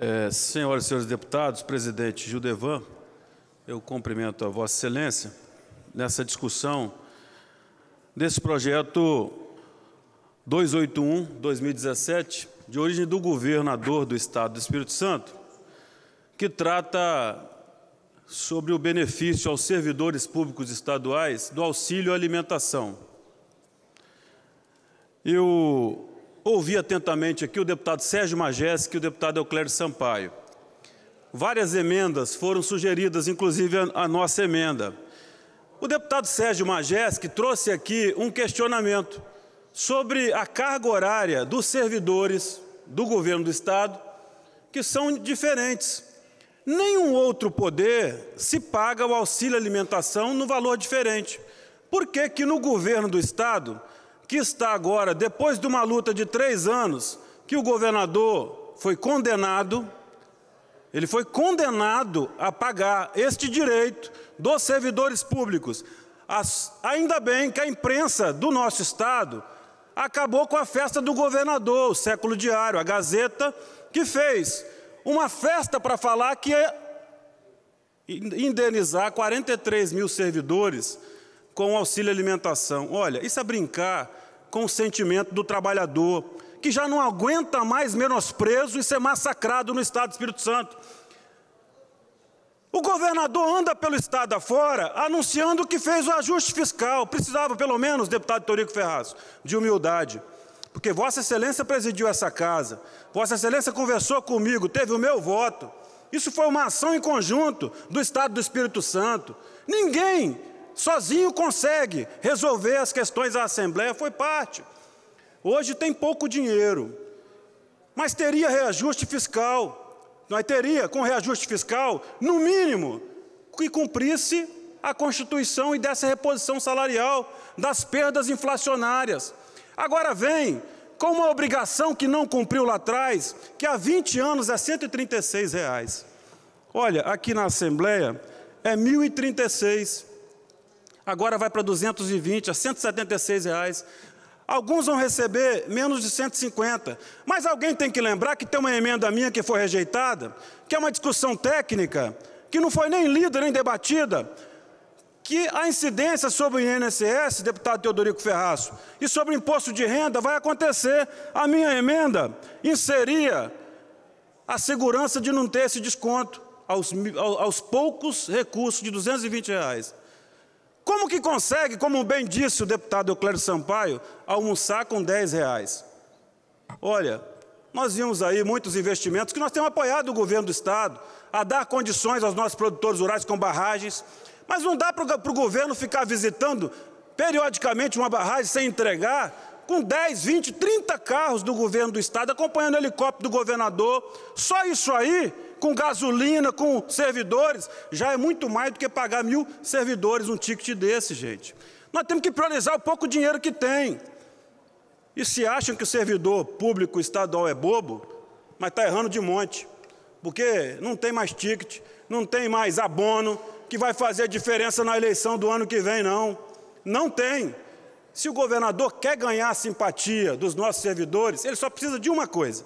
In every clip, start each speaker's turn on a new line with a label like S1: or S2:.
S1: É, senhoras e senhores deputados, presidente Gildevan, eu cumprimento a Vossa Excelência nessa discussão desse projeto 281-2017, de origem do governador do Estado do Espírito Santo, que trata sobre o benefício aos servidores públicos estaduais do auxílio alimentação. Eu ouvi atentamente aqui o deputado Sérgio Majestic e o deputado Euclério Sampaio. Várias emendas foram sugeridas, inclusive a, nossa emenda. O deputado Sérgio Majestic trouxe aqui um questionamento sobre a carga horária dos servidores do governo do Estado, que são diferentes. Nenhum outro poder se paga o auxílio alimentação no valor diferente. Por que que no governo do Estado, que está agora, depois de uma luta de três anos, que o governador foi condenado, ele foi condenado a pagar este direito dos servidores públicos. As, ainda bem que a imprensa do nosso Estado acabou com a festa do governador, o século diário, a Gazeta, que fez uma festa para falar que ia indenizar 43 mil servidores com auxílio alimentação. Olha, isso é brincar com o sentimento do trabalhador, que já não aguenta mais menosprezo e ser massacrado no Estado do Espírito Santo. O governador anda pelo Estado afora anunciando que fez o ajuste fiscal. Precisava, pelo menos, deputado Torico Ferraz, de humildade porque Vossa Excelência presidiu essa casa, Vossa Excelência conversou comigo, teve o meu voto. Isso foi uma ação em conjunto do Estado do Espírito Santo. Ninguém sozinho consegue resolver as questões da Assembleia, foi parte. Hoje tem pouco dinheiro, mas teria reajuste fiscal. Nós teria, com reajuste fiscal, no mínimo, que cumprisse a Constituição e dessa reposição salarial das perdas inflacionárias. Agora vem com uma obrigação que não cumpriu lá atrás, que há 20 anos é 136 reais. Olha, aqui na Assembleia é R$ 1.036. Agora vai para 220, a 176 reais. Alguns vão receber menos de 150. Mas alguém tem que lembrar que tem uma emenda minha que foi rejeitada, que é uma discussão técnica, que não foi nem lida nem debatida, que a incidência sobre o INSS, deputado Teodorico Ferraço, e sobre o imposto de renda vai acontecer. A minha emenda inseria a segurança de não ter esse desconto aos, aos poucos recursos de 220 reais. Como que consegue, como bem disse o deputado Euclério Sampaio, almoçar com 10 reais? Olha, nós vimos aí muitos investimentos que nós temos apoiado o governo do Estado a dar condições aos nossos produtores rurais com barragens, mas não dá para o governo ficar visitando periodicamente uma barragem sem entregar, com 10, 20, 30 carros do governo do estado acompanhando o helicóptero do governador. Só isso aí, com gasolina, com servidores, já é muito mais do que pagar mil servidores um ticket desse, gente. Nós temos que priorizar o pouco dinheiro que tem. E se acham que o servidor público estadual é bobo, mas está errando de monte, porque não tem mais ticket, não tem mais abono, que vai fazer diferença na eleição do ano que vem, não. Não tem. Se o governador quer ganhar a simpatia dos nossos servidores, ele só precisa de uma coisa.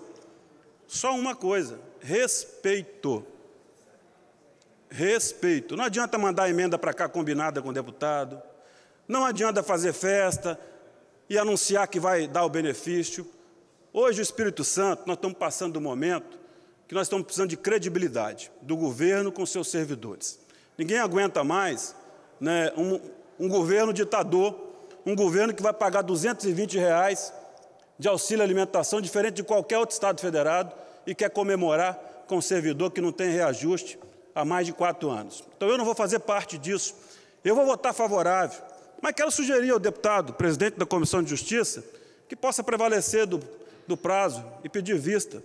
S1: Só uma coisa: respeito. Respeito. Não adianta mandar emenda para cá combinada com o deputado. Não adianta fazer festa e anunciar que vai dar o benefício. Hoje, o Espírito Santo, nós estamos passando do momento que nós estamos precisando de credibilidade do governo com seus servidores. Ninguém aguenta mais né, um, um governo ditador, um governo que vai pagar 220 reais de auxílio alimentação, diferente de qualquer outro Estado federado, e quer comemorar com um servidor que não tem reajuste há mais de quatro anos. Então eu não vou fazer parte disso. Eu vou votar favorável, mas quero sugerir ao deputado, presidente da Comissão de Justiça, que possa prevalecer do, do prazo e pedir vista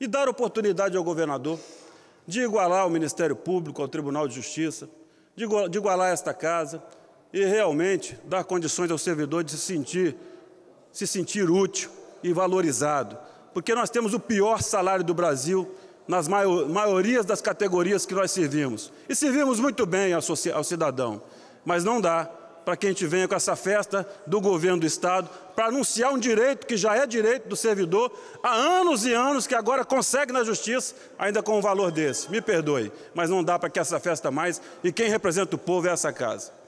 S1: e dar oportunidade ao governador de igualar o Ministério Público ao Tribunal de Justiça, de igualar esta casa e realmente dar condições ao servidor de se sentir, se sentir útil e valorizado. Porque nós temos o pior salário do Brasil nas maiorias das categorias que nós servimos. E servimos muito bem ao cidadão, mas não dá para que a gente venha com essa festa do governo do Estado, para anunciar um direito que já é direito do servidor há anos e anos, que agora consegue na justiça, ainda com um valor desse. Me perdoe, mas não dá para que essa festa mais, e quem representa o povo é essa casa.